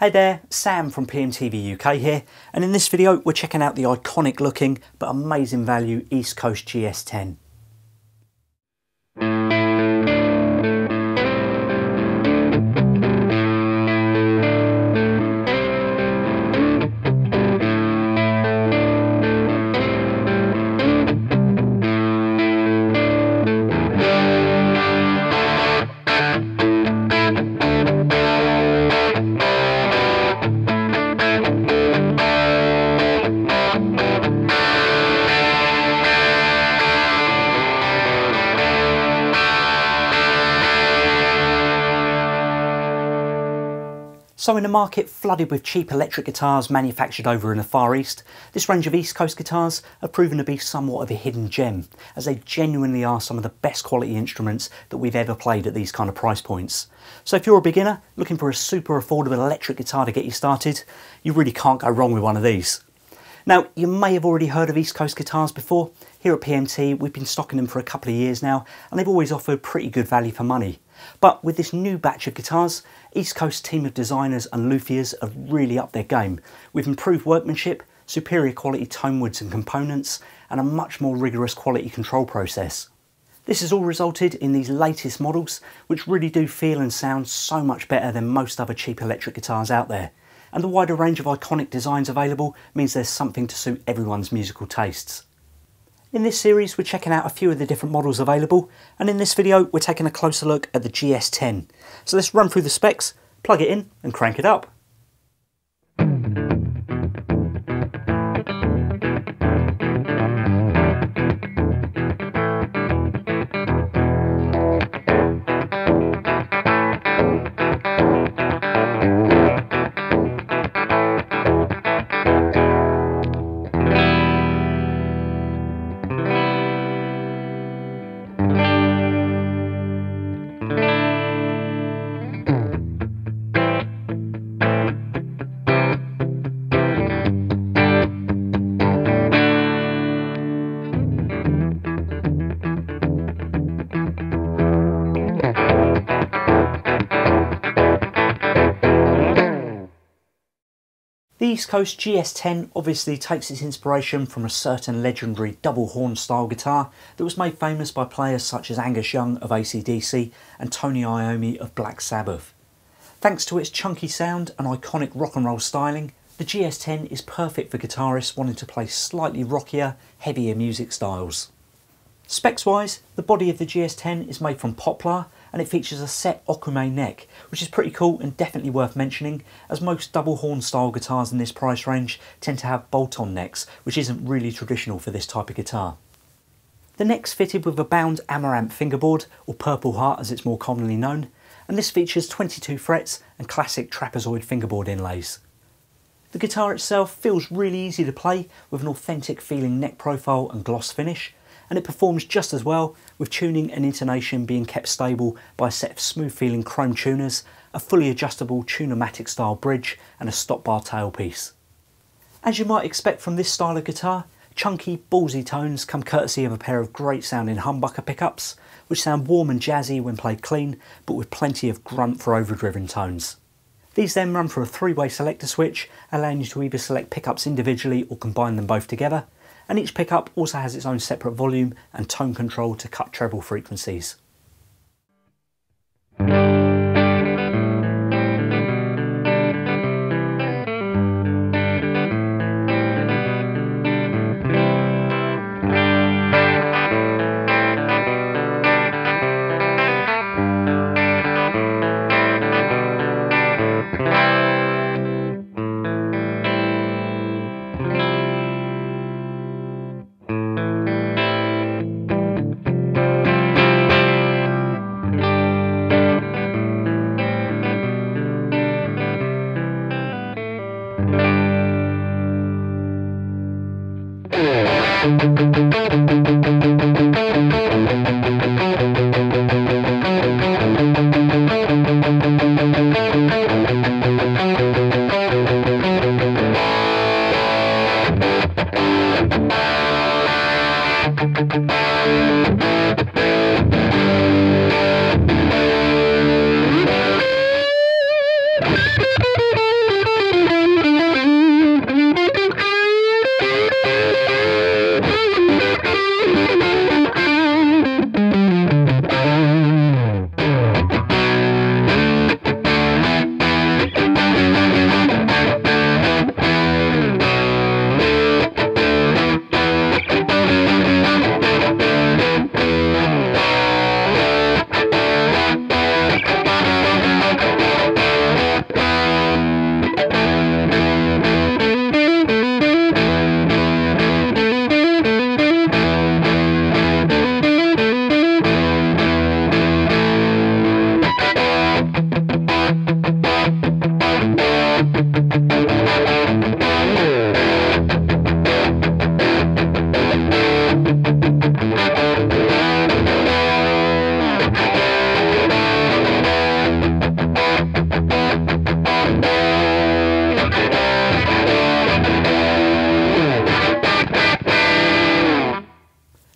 Hey there, Sam from PMTV UK here, and in this video we're checking out the iconic looking but amazing value Eastcoast GS10. So in a market flooded with cheap electric guitars manufactured over in the Far East, this range of Eastcoast guitars have proven to be somewhat of a hidden gem, as they genuinely are some of the best quality instruments that we've ever played at these kind of price points. So if you're a beginner looking for a super affordable electric guitar to get you started, you really can't go wrong with one of these. Now, you may have already heard of Eastcoast guitars before. Here at PMT, we've been stocking them for a couple of years now, and they've always offered pretty good value for money. But with this new batch of guitars, Eastcoast team of designers and luthiers have really upped their game, with improved workmanship, superior quality tone woods and components, and a much more rigorous quality control process. This has all resulted in these latest models, which really do feel and sound so much better than most other cheap electric guitars out there. And the wider range of iconic designs available means there's something to suit everyone's musical tastes. In this series we're checking out a few of the different models available and in this video we're taking a closer look at the GS10. So let's run through the specs, plug it in and crank it up. The Eastcoast GS10 obviously takes its inspiration from a certain legendary double horn style guitar that was made famous by players such as Angus Young of ACDC and Tony Iommi of Black Sabbath. Thanks to its chunky sound and iconic rock and roll styling, the GS10 is perfect for guitarists wanting to play slightly rockier, heavier music styles. Specs wise, the body of the GS10 is made from poplar and it features a set Okume neck, which is pretty cool and definitely worth mentioning, as most double horn style guitars in this price range tend to have bolt-on necks, which isn't really traditional for this type of guitar. The neck's fitted with a bound Amaranth fingerboard, or Purple Heart as it's more commonly known, and this features 22 frets and classic trapezoid fingerboard inlays. The guitar itself feels really easy to play with an authentic feeling neck profile and gloss finish, and it performs just as well with tuning and intonation being kept stable by a set of smooth feeling chrome tuners, a fully adjustable Tune-o-matic style bridge and a stop bar tailpiece. As you might expect from this style of guitar, chunky, ballsy tones come courtesy of a pair of great sounding humbucker pickups, which sound warm and jazzy when played clean, but with plenty of grunt for overdriven tones. These then run through a three-way selector switch, allowing you to either select pickups individually or combine them both together, and each pickup also has its own separate volume and tone control to cut treble frequencies.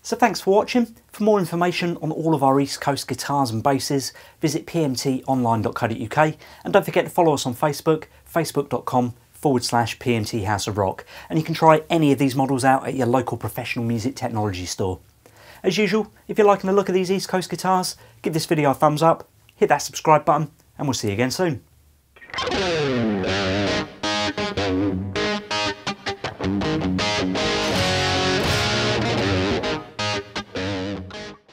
So thanks for watching. For more information on all of our Eastcoast guitars and basses, visit pmtonline.co.uk and don't forget to follow us on Facebook, facebook.com forward slash PMT House of Rock. And you can try any of these models out at your local professional music technology store. As usual, if you're liking the look of these Eastcoast guitars, give this video a thumbs up, hit that subscribe button, and we'll see you again soon.